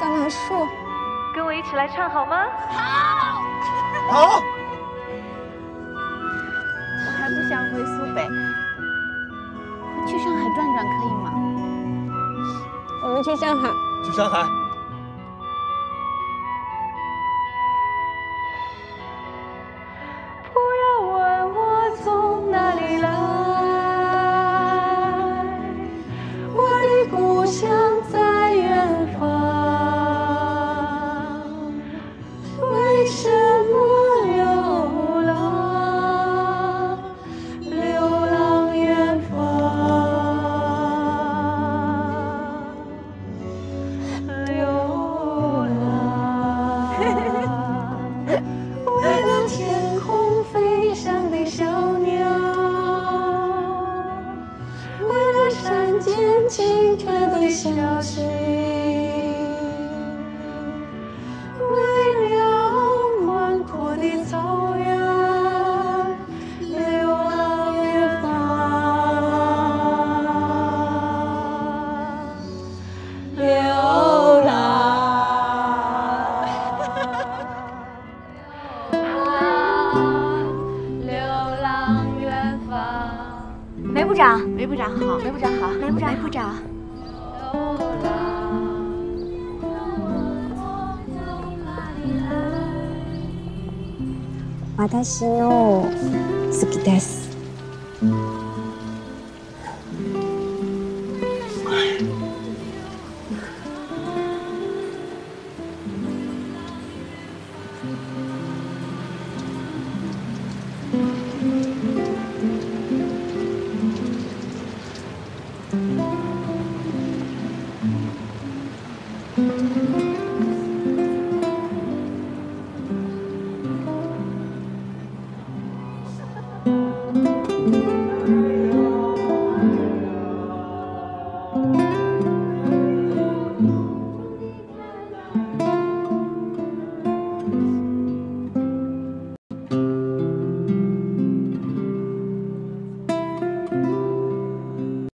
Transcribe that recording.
橄榄树，跟我一起来唱好吗？好。好我还不想回苏北，去上海转转可以吗？我们去上海。去上海。不要问我从哪里来，我的故乡间清澈的小溪，为了宽阔的草原，流浪远方，流浪。流浪远方。梅部长，梅部长好，梅部长好，梅部长，梅部长。私の好きです。